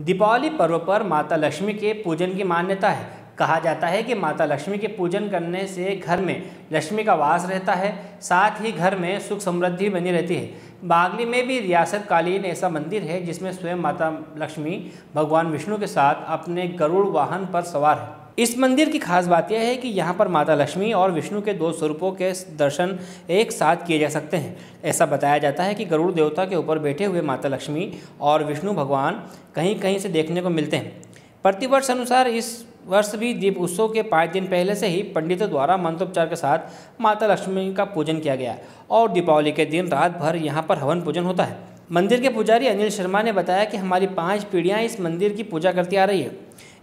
दीपावली पर्व पर माता लक्ष्मी के पूजन की मान्यता है। कहा जाता है कि माता लक्ष्मी के पूजन करने से घर में लक्ष्मी का वास रहता है, साथ ही घर में सुख समृद्धि बनी रहती है। बागली में भी रियासत कालीन ऐसा मंदिर है जिसमें स्वयं माता लक्ष्मी भगवान विष्णु के साथ अपने गरुड़ वाहन पर सवार है। इस मंदिर की खास बात यह है कि यहाँ पर माता लक्ष्मी और विष्णु के दो स्वरूपों के दर्शन एक साथ किए जा सकते हैं। ऐसा बताया जाता है कि गरुड़ देवता के ऊपर बैठे हुए माता लक्ष्मी और विष्णु भगवान कहीं कहीं से देखने को मिलते हैं। प्रतिवर्ष अनुसार इस वर्ष भी दीप उत्सव के पाँच दिन पहले से ही पंडितों द्वारा मंत्रोपचार के साथ माता लक्ष्मी का पूजन किया गया और दीपावली के दिन रात भर यहाँ पर हवन पूजन होता है। मंदिर के पुजारी अनिल शर्मा ने बताया कि हमारी पाँच पीढ़ियाँ इस मंदिर की पूजा करती आ रही है।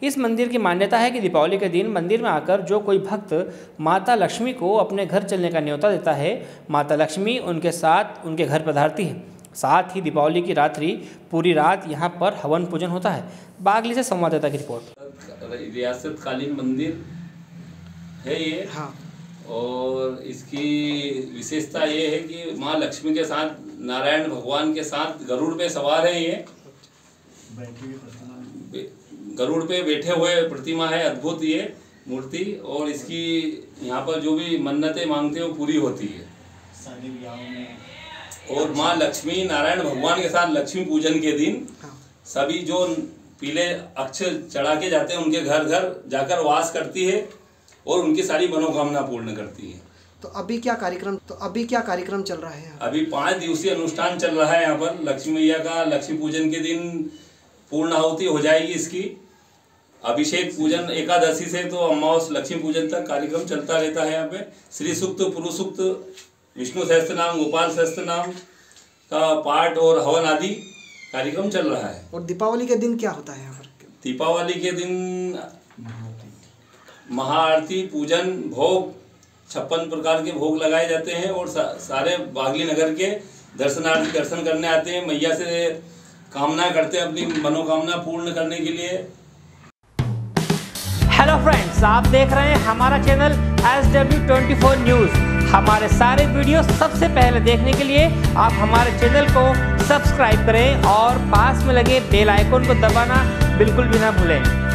इस मंदिर की मान्यता है कि दीपावली के दिन मंदिर में आकर जो कोई भक्त माता लक्ष्मी को अपने घर चलने का न्योता देता है माता लक्ष्मी उनके साथ उनके घर पधारती है। साथ ही दीपावली की रात्रि पूरी रात यहाँ पर हवन पूजन होता है। बागली से संवाददाता की रिपोर्ट। रियासत कालीन मंदिर है ये? हाँ। और इसकी विशेषता ये है कि माँ लक्ष्मी के साथ, नारायण भगवान के साथ गरुड़ पे सवार है ये। गरुड़ पे बैठे हुए प्रतिमा है, अद्भुत ये मूर्ति। और इसकी यहाँ पर जो भी मन्नतें मांगते हैं पूरी होती है। और माँ लक्ष्मी, नारायण भगवान के साथ लक्ष्मी पूजन के दिन सभी जो पीले अक्षर चढ़ा के जाते हैं, उनके घर घर जाकर वास करती है। और उनकी सारी मनोकामना पूर्ण करती है। तो अभी क्या कार्यक्रम तो अभी क्या कार्यक्रम चल रहा है अभी पाँच दिवसीय अनुष्ठान चल रहा है यहाँ पर। लक्ष्मी मैया का लक्ष्मी पूजन के दिन पूर्ण आहुति हो जाएगी इसकी। अभिषेक पूजन एकादशी से तो अमावस लक्ष्मी पूजन तक कार्यक्रम चलता रहता है यहाँ पे। श्री सुक्त पुरुष सुक्त विष्णु सहस्त्र नाम गोपाल सहस्त्र नाम का पाठ और हवन आदि कार्यक्रम चल रहा है। और दीपावली के दिन क्या होता है यहाँ पर? दीपावली के दिन महाआरती पूजन भोग छप्पन प्रकार के भोग लगाए जाते हैं और सा, सारे बागली नगर के दर्शनार्थी दर्शन करने आते हैं। मैया से कामना करते हैं अपनी मनोकामना पूर्ण करने के लिए। हेलो फ्रेंड्स आप देख रहे हैं हमारा channel S W twenty four news हमारे सारे वीडियो सबसे पहले देखने के लिए आप हमारे चैनल को सब्सक्राइब करें और पास में लगे बेल आइकन को दबाना बिल्कुल भी ना भूलें।